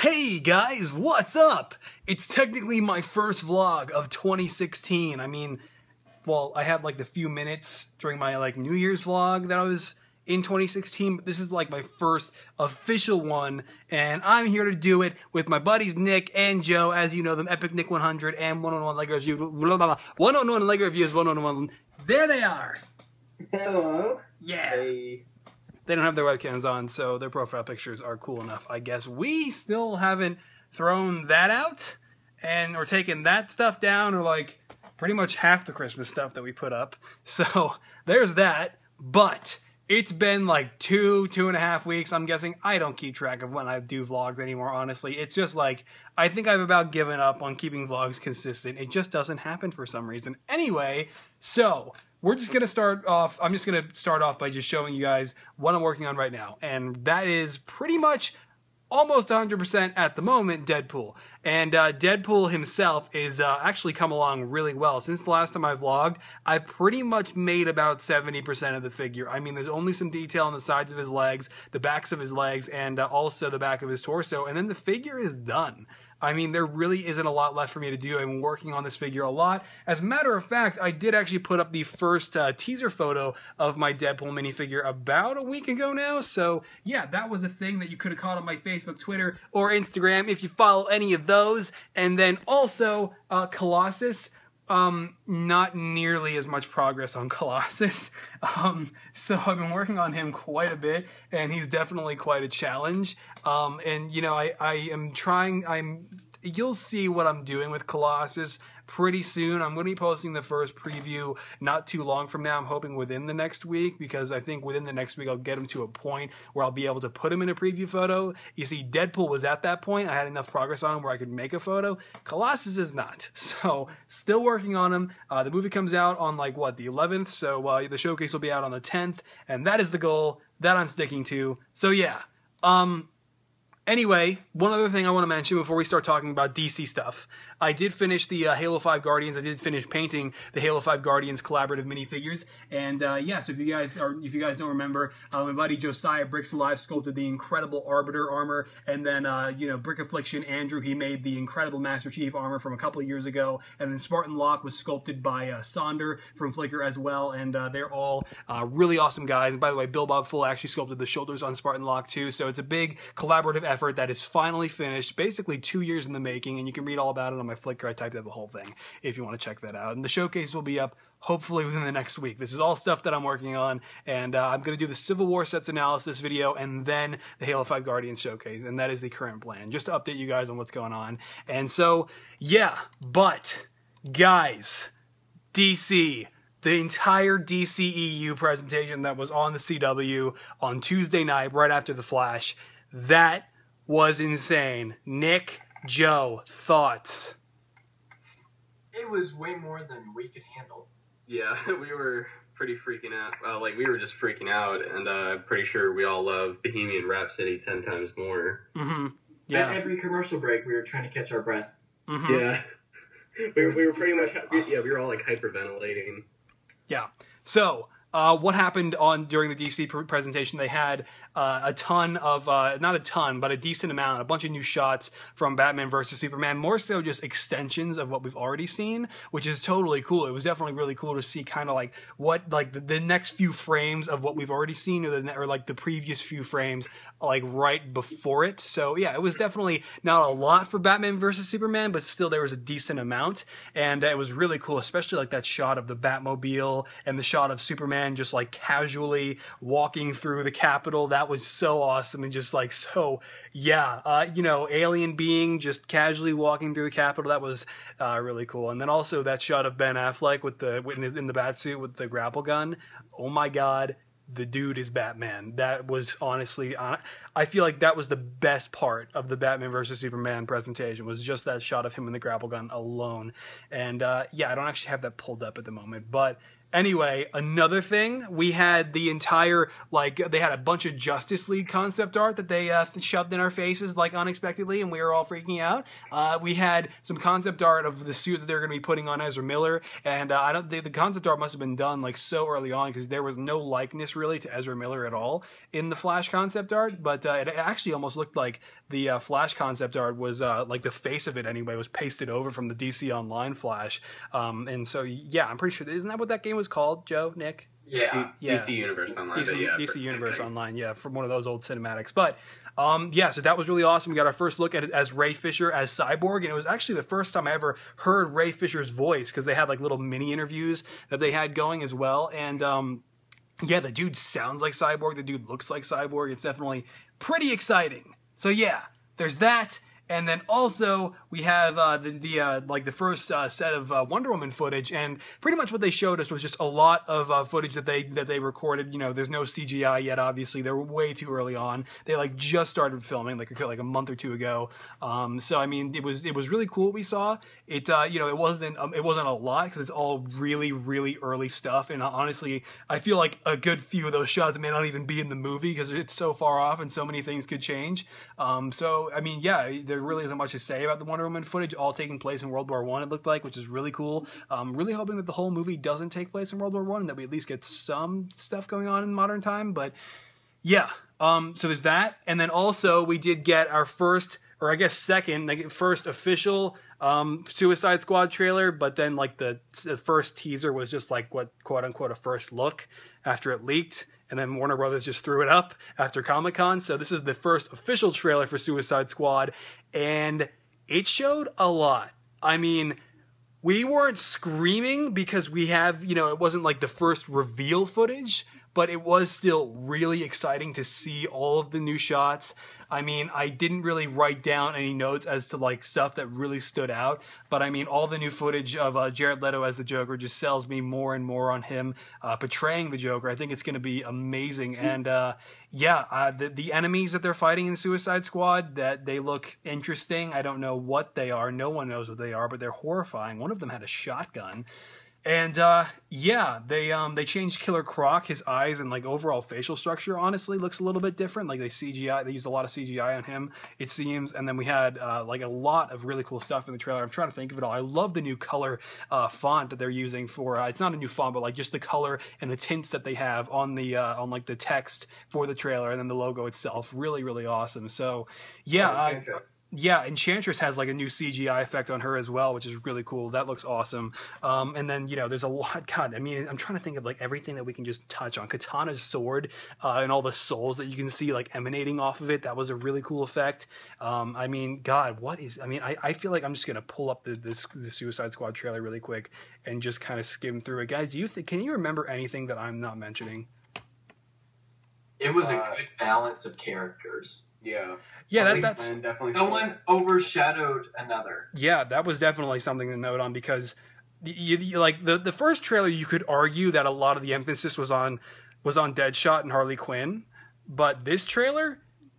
Hey guys, what's up? It's technically my first vlog of 2016. I mean, well, I had like the few minutes during my like New Year's vlog that I was in 2016, but this is like my first official one, and I'm here to do it with my buddies Nick and Joe, as you know them, Epic Nick 100 and 101 Lego Reviews, 101 Lego Reviews, 101. There they are. Hello. Yeah. Hey. They don't have their webcams on, so their profile pictures are cool enough, I guess. We still haven't thrown that out and or taken that stuff down or like pretty much half the Christmas stuff that we put up. So there's that. But it's been like two, two and a half weeks. I'm guessing I don't keep track of when I do vlogs anymore, honestly. It's just like I think I've about given up on keeping vlogs consistent. It just doesn't happen for some reason. Anyway, so we're just gonna start off. I'm just gonna start off by just showing you guys what I'm working on right now, and that is pretty much almost 100% at the moment Deadpool. And uh, Deadpool himself is uh, actually come along really well. Since the last time I vlogged, I pretty much made about 70% of the figure. I mean, there's only some detail on the sides of his legs, the backs of his legs, and uh, also the back of his torso, and then the figure is done. I mean, there really isn't a lot left for me to do. I'm working on this figure a lot. As a matter of fact, I did actually put up the first uh, teaser photo of my Deadpool minifigure about a week ago now. So, yeah, that was a thing that you could have caught on my Facebook, Twitter, or Instagram if you follow any of those. And then also, uh, Colossus. Um, not nearly as much progress on Colossus. Um, so I've been working on him quite a bit, and he's definitely quite a challenge. Um, and you know, I, I am trying, I'm, you'll see what I'm doing with Colossus pretty soon. I'm going to be posting the first preview not too long from now. I'm hoping within the next week because I think within the next week I'll get him to a point where I'll be able to put him in a preview photo. You see, Deadpool was at that point. I had enough progress on him where I could make a photo. Colossus is not. So, still working on him. Uh, the movie comes out on like what, the 11th? So, uh, the showcase will be out on the 10th. And that is the goal that I'm sticking to. So, yeah. Um, Anyway, one other thing I want to mention before we start talking about DC stuff. I did finish the uh, Halo 5 Guardians. I did finish painting the Halo 5 Guardians collaborative minifigures. And uh, yeah, so if you guys are, if you guys don't remember, uh, my buddy Josiah Bricks Alive sculpted the incredible Arbiter armor, and then uh, you know Brick Affliction Andrew he made the incredible Master Chief armor from a couple years ago, and then Spartan Locke was sculpted by uh, Sonder from Flickr as well, and uh, they're all really awesome guys. And by the way, Bill Bob Full actually sculpted the shoulders on Spartan Locke too, so it's a big collaborative effort that is finally finished, basically two years in the making, and you can read all about it on my Flickr. I typed out the whole thing if you want to check that out. And the showcase will be up hopefully within the next week. This is all stuff that I'm working on, and uh, I'm going to do the Civil War sets analysis video and then the Halo 5 Guardians showcase, and that is the current plan, just to update you guys on what's going on. And so, yeah, but guys, DC, the entire DCEU presentation that was on the CW on Tuesday night, right after The Flash, that was insane. Nick, Joe, thoughts? It was way more than we could handle. Yeah, we were pretty freaking out. Uh, like we were just freaking out, and uh, I'm pretty sure we all love Bohemian Rhapsody ten times more. Mm-hmm. Yeah. At every commercial break, we were trying to catch our breaths. Mm-hmm. Yeah. we, were, we were pretty much yeah we were all like hyperventilating. Yeah. So uh, what happened on during the DC pr- presentation? They had uh, a ton of uh, not a ton, but a decent amount, a bunch of new shots from Batman versus Superman. More so, just extensions of what we've already seen, which is totally cool. It was definitely really cool to see kind of like what like the, the, next few frames of what we've already seen, or, the, or like the previous few frames, like right before it. So yeah, it was definitely not a lot for Batman versus Superman, but still there was a decent amount, and it was really cool, especially like that shot of the Batmobile and the shot of Superman just like casually walking through the Capitol. That was so awesome and just like so yeah uh, you know alien being just casually walking through the capitol that was uh, really cool and then also that shot of ben affleck with the in the bat suit with the grapple gun oh my god the dude is Batman. That was honestly, uh, I feel like that was the best part of the Batman versus Superman presentation was just that shot of him in the grapple gun alone. And uh, yeah, I don't actually have that pulled up at the moment, but Anyway, another thing, we had the entire like they had a bunch of Justice League concept art that they uh, shoved in our faces like unexpectedly, and we were all freaking out. Uh, we had some concept art of the suit that they're going to be putting on Ezra Miller, and uh, I don't. The, the concept art must have been done like so early on because there was no likeness really to Ezra Miller at all in the Flash concept art, but uh, it actually almost looked like the uh, Flash concept art was uh, like the face of it anyway was pasted over from the DC Online Flash, um, and so yeah, I'm pretty sure isn't that what that game called, Joe, Nick? Yeah. Yeah. DC Universe Online. DC, yeah, DC for- Universe same thing. Online, yeah, from one of those old cinematics. But um, yeah, so that was really awesome. We got our first look at it as Ray Fisher as Cyborg, and it was actually the first time I ever heard Ray Fisher's voice because they had like little mini interviews that they had going as well. And um, yeah, the dude sounds like Cyborg. The dude looks like Cyborg. It's definitely pretty exciting. So yeah, there's that. And then also we have uh, the, the uh, like the first uh, set of uh, Wonder Woman footage, and pretty much what they showed us was just a lot of uh, footage that they that they recorded. You know, there's no CGI yet. Obviously, they're way too early on. They like just started filming like a, like a month or two ago. Um, so I mean, it was it was really cool what we saw. It uh, you know it wasn't um, it wasn't a lot because it's all really really early stuff. And honestly, I feel like a good few of those shots may not even be in the movie because it's so far off and so many things could change. Um, so I mean, yeah, really isn't much to say about the Wonder Woman footage, all taking place in World War One. It looked like, which is really cool. Um, really hoping that the whole movie doesn't take place in World War One and that we at least get some stuff going on in modern time. But yeah, um, so there's that, and then also we did get our first, or I guess second, like first official um, Suicide Squad trailer. But then like the, the first teaser was just like what quote unquote a first look after it leaked. And then Warner Brothers just threw it up after Comic Con. So this is the first official trailer for Suicide Squad, and it showed a lot. I mean, we weren't screaming because we have, you know, it wasn't like the first reveal footage, but it was still really exciting to see all of the new shots. I mean, I didn't really write down any notes as to like stuff that really stood out, but I mean, all the new footage of uh, Jared Leto as the Joker just sells me more and more on him uh, portraying the Joker. I think it's going to be amazing, and uh, yeah, uh, the the enemies that they're fighting in Suicide Squad that they look interesting. I don't know what they are. No one knows what they are, but they're horrifying. One of them had a shotgun. And uh, yeah, they um, they changed Killer Croc. His eyes and like overall facial structure honestly looks a little bit different. Like they CGI, they used a lot of CGI on him, it seems. And then we had uh, like a lot of really cool stuff in the trailer. I'm trying to think of it all. I love the new color uh, font that they're using for. Uh, it's not a new font, but like just the color and the tints that they have on the uh, on like the text for the trailer and then the logo itself. Really, really awesome. So yeah, Oh. Yeah, Enchantress has like a new CGI effect on her as well, which is really cool. That looks awesome. Um, and then you know, there's a lot. God, I mean, I'm trying to think of like everything that we can just touch on. Katana's sword uh, and all the souls that you can see like emanating off of it. That was a really cool effect. Um, I mean, God, what is? I mean, I, I feel like I'm just gonna pull up the this the Suicide Squad trailer really quick and just kind of skim through it, guys. Do you think? Can you remember anything that I'm not mentioning? It was a Uh, good balance of characters. Yeah. Yeah, that, that's And definitely. No one overshadowed another. yeah, that was definitely something to note on because you, you, like the the first trailer, you could argue that a lot of the emphasis was on was on Deadshot and Harley Quinn, but this trailer,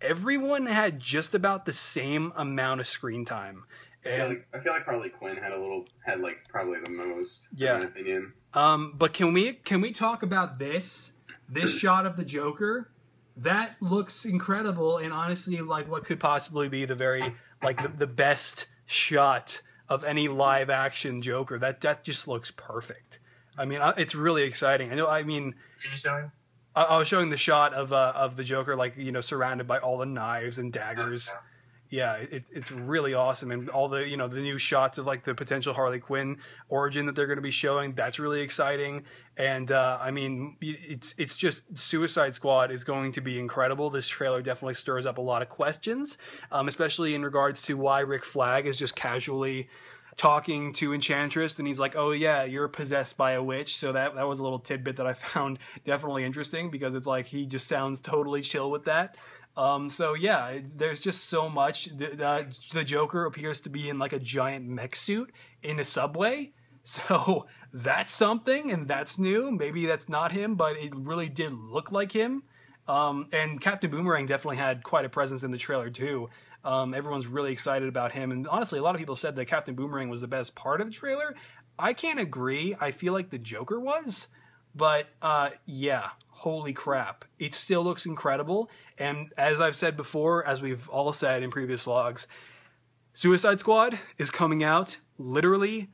everyone had just about the same amount of screen time. I feel, like, I feel like Harley Quinn had a little had like probably the most. Yeah. In my opinion. Um, but can we can we talk about this this shot of the Joker? That looks incredible, and honestly, like what could possibly be the very like the, the best shot of any live action Joker. That that just looks perfect. I mean, I- it's really exciting. I know. I mean, Can you show? I, I was showing the shot of uh, of the Joker, like you know, surrounded by all the knives and daggers yeah, it, it's really awesome, and all the you know the new shots of like the potential Harley Quinn origin that they're going to be showing. That's really exciting, and uh, I mean it's it's just Suicide Squad is going to be incredible. This trailer definitely stirs up a lot of questions, um, especially in regards to why Rick Flag is just casually talking to Enchantress, and he's like, "Oh yeah, you're possessed by a witch." So that that was a little tidbit that I found definitely interesting because it's like he just sounds totally chill with that. Um, so yeah, there's just so much. The, the, Joker appears to be in like a giant mech suit in a subway. So that's something, and that's new. Maybe that's not him, but it really did look like him. Um, and Captain Boomerang definitely had quite a presence in the trailer too. Um, everyone's really excited about him, and honestly, a lot of people said that Captain Boomerang was the best part of the trailer. I can't agree. I feel like the Joker was, but uh, yeah, holy crap, it still looks incredible. And as I've said before, as we've all said in previous vlogs, Suicide Squad is coming out literally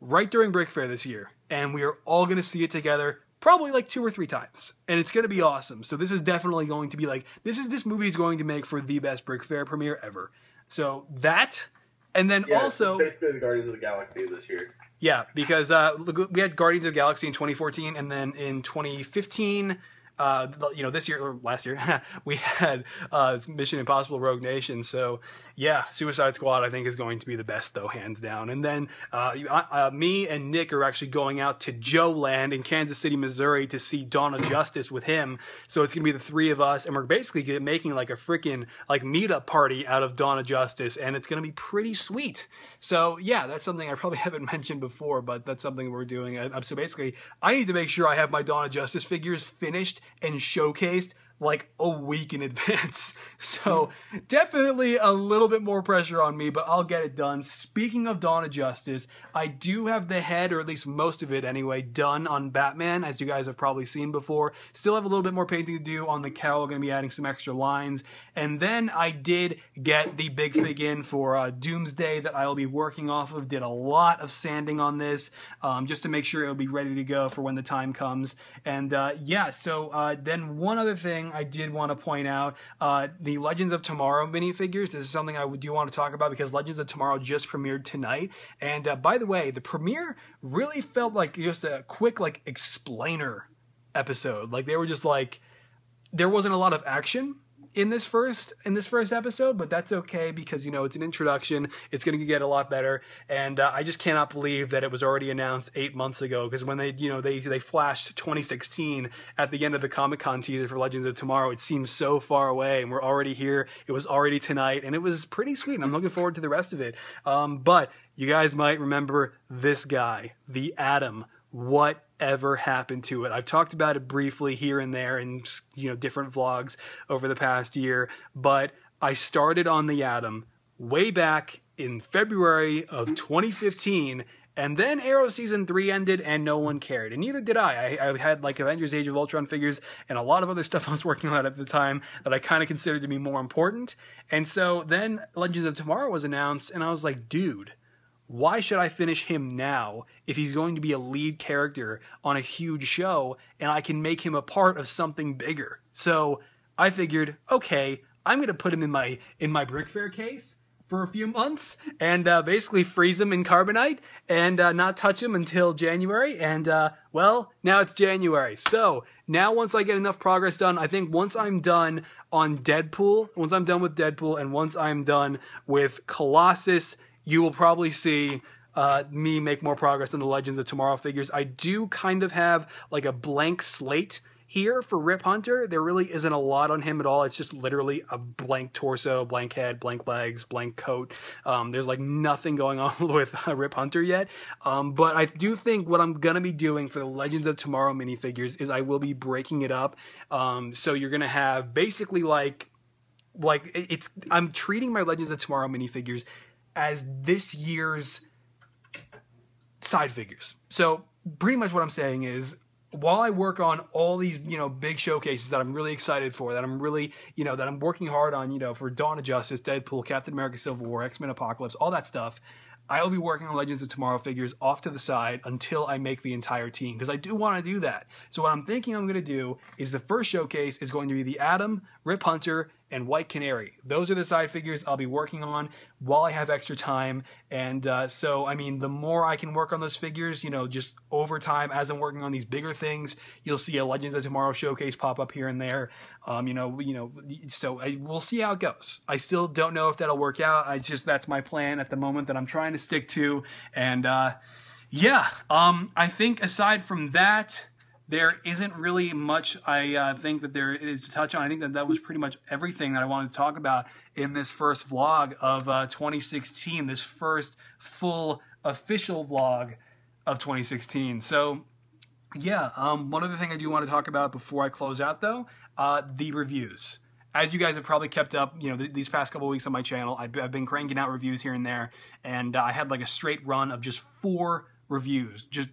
right during Brick Fair this year, and we are all going to see it together probably like two or three times. And it's going to be awesome. So this is definitely going to be like this is this movie is going to make for the best brick fair premiere ever. So that and then Yeah, also basically the Guardians of the Galaxy this year. Yeah because uh we had guardians of the galaxy in 2014 and then in 2015 uh, you know, this year or last year, we had uh, Mission Impossible: Rogue Nation. So, yeah, Suicide Squad I think is going to be the best, though, hands down. And then uh, uh, me and Nick are actually going out to Joe Land in Kansas City, Missouri, to see Dawn of Justice with him. So it's gonna be the three of us, and we're basically making like a freaking like meetup party out of Dawn of Justice, and it's gonna be pretty sweet. So yeah, that's something I probably haven't mentioned before, but that's something we're doing. Uh, So basically, I need to make sure I have my Dawn of Justice figures finished and showcased like a week in advance. So definitely a little bit more pressure on me, but I'll get it done. Speaking of Dawn of Justice, I do have the head, or at least most of it anyway, done on Batman, as you guys have probably seen before. Still have a little bit more painting to do on the cowl. Going to be adding some extra lines, and then I did get the big fig in for uh, Doomsday that I'll be working off of. Did a lot of sanding on this um, just to make sure it'll be ready to go for when the time comes. And uh, yeah, so uh, then one other thing I did want to point out uh, the Legends of Tomorrow minifigures. This is something I do want to talk about because Legends of Tomorrow just premiered tonight. And uh, by the way, the premiere really felt like just a quick like explainer episode. Like they were just like there wasn't a lot of action in this first in this first episode, but that's okay because you know it's an introduction. It's going to get a lot better, and uh, I just cannot believe that it was already announced eight months ago. Because when they you know they they flashed 2016 at the end of the Comic Con teaser for Legends of Tomorrow, it seems so far away, and we're already here. It was already tonight, and it was pretty sweet. And I'm looking forward to the rest of it. Um, but you guys might remember this guy, the Atom whatever happened to it. I've talked about it briefly here and there in you know different vlogs over the past year, but I started on the Atom way back in February of 2015. And then Arrow season three ended, and no one cared, and neither did I. I, I had like Avengers: Age of Ultron figures and a lot of other stuff I was working on at the time that I kind of considered to be more important. And so then Legends of Tomorrow was announced, and I was like, dude, why should I finish him now if he's going to be a lead character on a huge show and I can make him a part of something bigger? So I figured, okay, I'm going to put him in my in my Brick Fair case for a few months and uh, basically freeze him in carbonite and uh, not touch him until January. And uh, well, now it's January. So now, once I get enough progress done, I think once I'm done on Deadpool, once I'm done with Deadpool, and once I'm done with Colossus, you will probably see uh, me make more progress in the Legends of Tomorrow figures. I do kind of have like a blank slate here for Rip Hunter. There really isn't a lot on him at all. It's just literally a blank torso, blank head, blank legs, blank coat. Um, there's like nothing going on with uh, Rip Hunter yet. Um, but I do think what I'm gonna be doing for the Legends of Tomorrow minifigures is I will be breaking it up. Um, so you're gonna have basically like like it's I'm treating my Legends of Tomorrow minifigures as this year's side figures. So pretty much what I'm saying is while I work on all these, you know, big showcases that I'm really excited for, that I'm really, you know, that I'm working hard on, you know, for Dawn of Justice, Deadpool, Captain America Civil War, X-Men Apocalypse, all that stuff, I'll be working on Legends of Tomorrow figures off to the side until I make the entire team because I do want to do that. So what I'm thinking I'm going to do is the first showcase is going to be the Atom, Rip Hunter, and White Canary. Those are the side figures I'll be working on while I have extra time. And uh, so, I mean, the more I can work on those figures, you know, just over time as I'm working on these bigger things, you'll see a Legends of Tomorrow showcase pop up here and there. Um, you know, you know, so I, we'll see how it goes. I still don't know if that'll work out. I just that's my plan at the moment that I'm trying to stick to. And uh, yeah, um, I think aside from that there isn't really much I uh, think that there is to touch on. I think that that was pretty much everything that I wanted to talk about in this first vlog of uh, 2016, this first full official vlog of 2016. So, yeah, um, one other thing I do want to talk about before I close out, though, uh, the reviews. As you guys have probably kept up, you know, th- these past couple weeks on my channel, I've, I've been cranking out reviews here and there, and uh, I had like a straight run of just four reviews. Just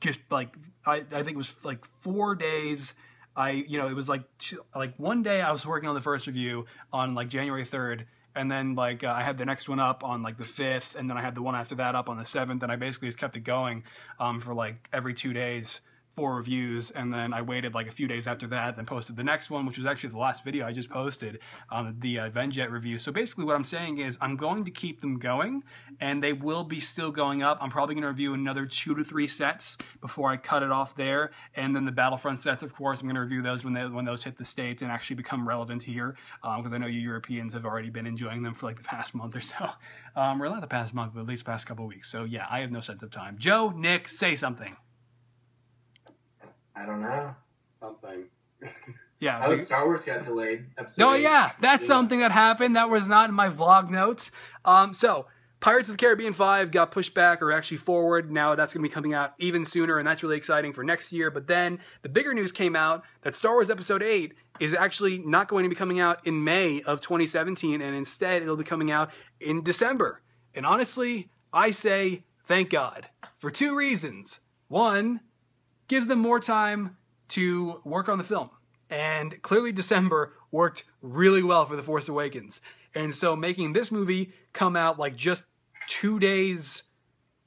just like I, I think it was like four days. I you know it was like two, like one day I was working on the first review on like January third, and then like uh, I had the next one up on like the fifth, and then I had the one after that up on the seventh, and I basically just kept it going um, for like every two days four reviews and then I waited like a few days after that then posted the next one which was actually the last video I just posted um, the uh, Venjet review. So basically what I'm saying is I'm going to keep them going and they will be still going up. I'm probably going to review another two to three sets before I cut it off there and then the Battlefront sets of course I'm going to review those when they, when those hit the States and actually become relevant here because um, I know you Europeans have already been enjoying them for like the past month or so. Um, or not the past month but at least past couple weeks. So yeah I have no sense of time. Joe Nick say something I don't know. Something. Yeah. Oh, we- Star Wars got delayed. Episode Oh eight. yeah, that's Yeah. something that happened. That was not in my vlog notes. Um, so Pirates of the Caribbean Five got pushed back or actually forward. Now that's going to be coming out even sooner, and that's really exciting for next year. But then the bigger news came out that Star Wars Episode Eight is actually not going to be coming out in May of 2017, and instead it'll be coming out in December. And honestly, I say thank God for two reasons. One, gives them more time to work on the film. And clearly, December worked really well for The Force Awakens. And so, making this movie come out like just two days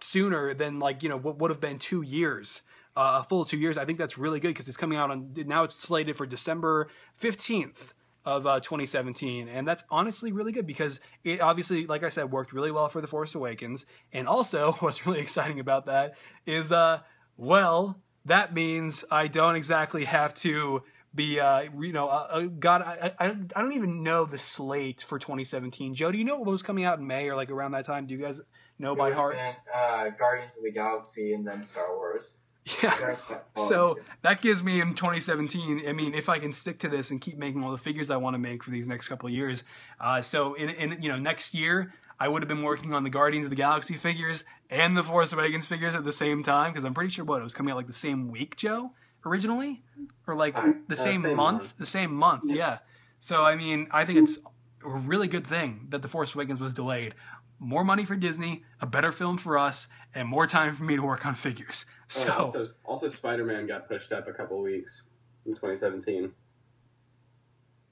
sooner than like, you know, what would have been two years, uh, a full two years, I think that's really good because it's coming out on now it's slated for December 15th of uh, 2017 and that's honestly really good because it obviously like i said worked really well for the force awakens and also what's really exciting about that is uh well that means i don't exactly have to be uh you know uh, uh, god I, I i don't even know the slate for 2017 joe do you know what was coming out in may or like around that time do you guys know It by heart been, uh, Guardians of the Galaxy and then Star Wars. yeah So that gives me in 2017. I mean, if I can stick to this and keep making all the figures I want to make for these next couple of years, uh, so in, in you know next year I would have been working on the Guardians of the Galaxy figures and the Force Awakens figures at the same time because I'm pretty sure what it was coming out like the same week, Joe, originally, or like Uh, the uh, same, same month, month. the same month, yeah. So I mean, I think it's a really good thing that the Force Awakens was delayed. More money for Disney, a better film for us, and more time for me to work on figures. So. Oh, also, also Spider-Man got pushed up a couple weeks in 2017.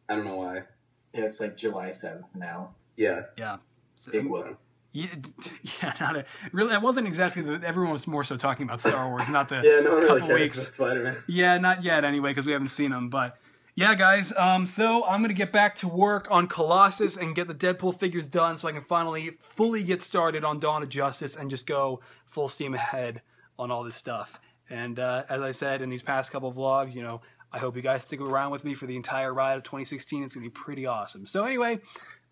I don't know why. Yeah, it's like July 7th now. Yeah. Yeah. So- Big whoop. yeah, yeah, not a really. That wasn't exactly the. Everyone was more so talking about Star Wars, not the. Yeah, no one really Couple cares weeks. Spider-Man. Yeah, not yet anyway, because we haven't seen them. But yeah, guys. Um, so I'm gonna get back to work on Colossus and get the Deadpool figures done, so I can finally fully get started on Dawn of Justice and just go full steam ahead on all this stuff. And uh, as I said in these past couple vlogs, you know, I hope you guys stick around with me for the entire ride of 2016. It's gonna be pretty awesome. So anyway,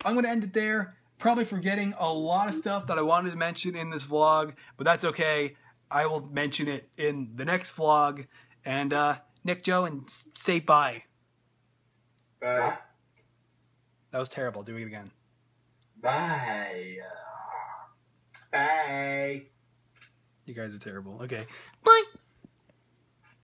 I'm gonna end it there. Probably forgetting a lot of stuff that I wanted to mention in this vlog, but that's okay. I will mention it in the next vlog. And uh, Nick, Joe, and say bye. Bye. That was terrible. Do it again. Bye. Bye. You guys are terrible. Okay. Bye.